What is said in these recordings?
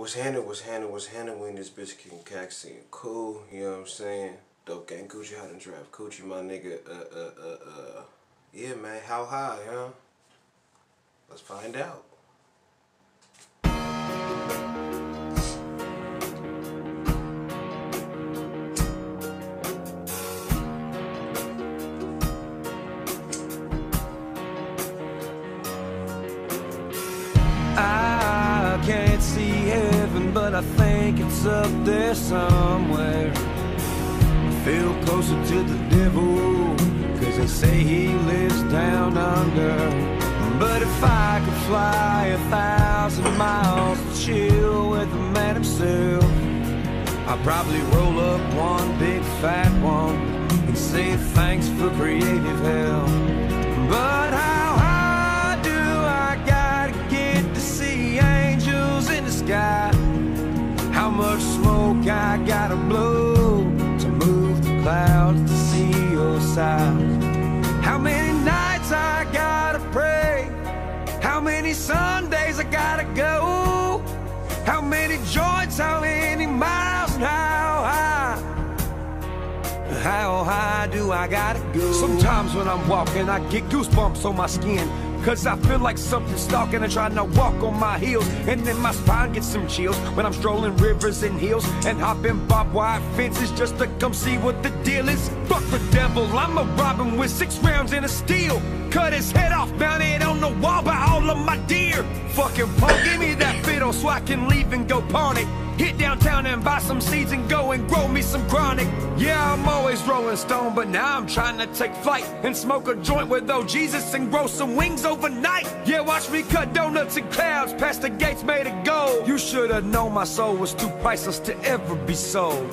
What's handed, what's handed, what's handed when this bitch King Caxine. Cool, you know what I'm saying? Dope gang Coochie, how to draft Coochie, my nigga. Uh, uh, uh, uh. Yeah, man, how high, huh? Let's find out. But I think it's up there somewhere. I feel closer to the devil, cause they say he lives down under. But if I could fly a thousand miles to chill with the man himself, I'd probably roll up one big fat one and say thanks for creative hell. But how joints, how many miles, and how high? How high do I gotta go? Sometimes when I'm walking, I get goosebumps on my skin. Cause I feel like something's stalking and trying to walk on my heels. And then my spine gets some chills when I'm strolling rivers and hills and hopping barbed wire fences just to come see what the deal is. Fuck the devil, I'm a robin with six rounds in a steel. Cut his head off, mounted on the wall by all of my deer. Fucking punk, give me that fiddle so I can leave and go pawn it. Hit downtown and buy some seeds and go and grow me some chronic. Yeah, I'm always rolling stone, but now I'm trying to take flight and smoke a joint with old Jesus and grow some wings overnight. Yeah, watch me cut donuts and clouds past the gates made of gold. You should have known my soul was too priceless to ever be sold.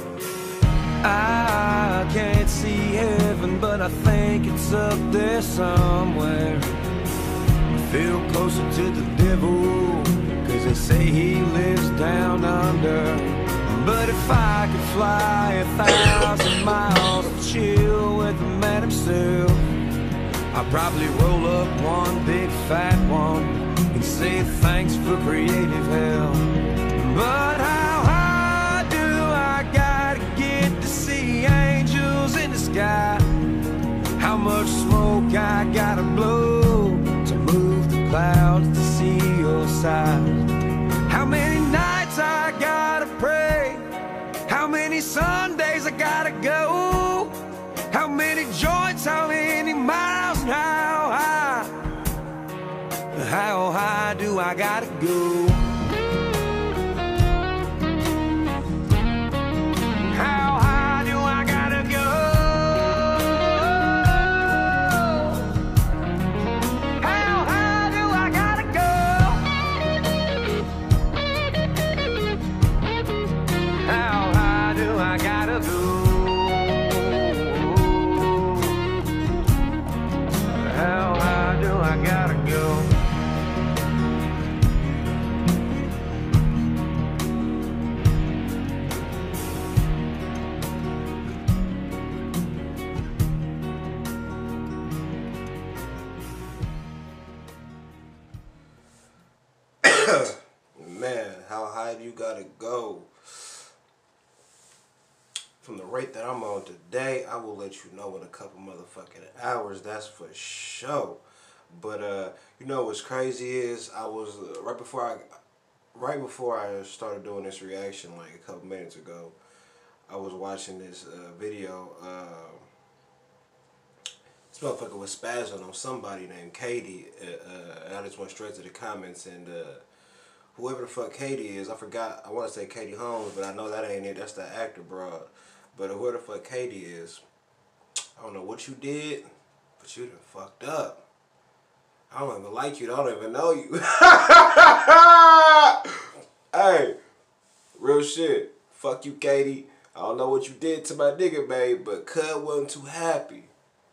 I can't see heaven, but I think it's up there somewhere. I Feel closer to the devil, they say he lives down under. But if I could fly a thousand miles to chill with the man himself, I'd probably roll up one big fat one and say thanks for creative hell. But how high do I gotta get to see angels in the sky? How much smoke I gotta blow to move the clouds to see your side? Gotta go? How many joints, how many miles, and how high? How high do I gotta go? Man, how high do you gotta go? From the rate that I'm on today, I will let you know in a couple motherfucking hours. That's for sure. But uh, you know what's crazy is I was uh, right before I, right before I started doing this reaction, like a couple minutes ago, I was watching this uh, video. Uh, this motherfucker was spazzing on somebody named Katie. Uh, uh, and I just went straight to the comments and. Whoever the fuck Katie is, I forgot. I want to say Katie Holmes, but I know that ain't it. That's the actor, bro. But whoever the fuck Katie is, I don't know what you did, but you done fucked up. I don't even like you. I don't even know you. hey, real shit. Fuck you, Katie. I don't know what you did to my nigga, babe, but Cud wasn't too happy.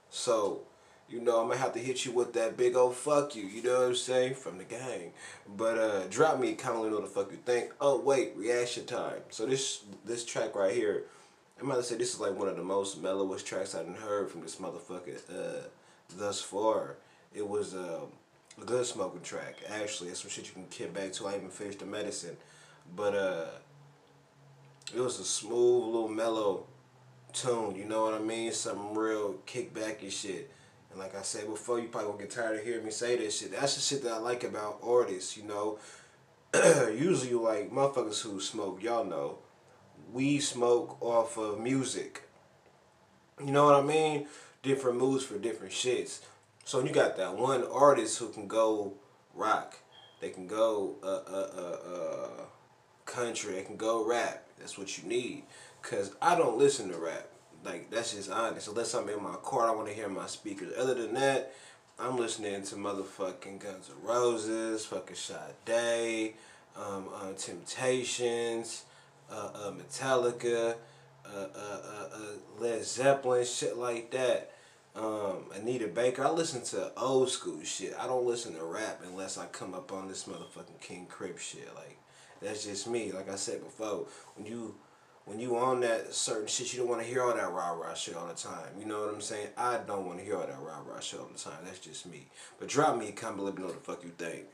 So, you know, I'm gonna have to hit you with that big old fuck you, you know what I'm saying? From the gang. But uh drop me a comment, know the fuck you think. Oh wait, reaction time. So this this track right here, I'm about to say this is like one of the most mellowest tracks I've heard from this motherfucker uh thus far. It was uh, a good smoking track. Actually, it's some shit you can get back to. I even finished the medicine. But uh, it was a smooth little mellow tune. You know what I mean? Something real kickback and shit. And like I said before, you probably gonna get tired of hearing me say this shit. That's the shit that I like about artists. You know, usually like motherfuckers who smoke, y'all know, we smoke off of music. You know what I mean? Different moods for different shits. So you got that one artist who can go rock, they can go uh uh uh, uh country, they can go rap. That's what you need. Cause I don't listen to rap. Like that's just honest. Unless I'm in my car, I want to hear my speakers. Other than that, I'm listening to motherfucking Guns N' Roses, fucking Sade, um, uh, Temptations, uh, uh, Metallica, uh, uh, uh, Led Zeppelin, shit like that. Um, Anita Baker. I listen to old school shit. I don't listen to rap unless I come up on this motherfucking King Crip shit. Like that's just me. Like I said before, when you when you on that certain shit, you don't want to hear all that rah rah shit all the time. You know what I'm saying? I don't want to hear all that rah rah shit all the time. That's just me. But drop me a comment, let me know what the fuck you think.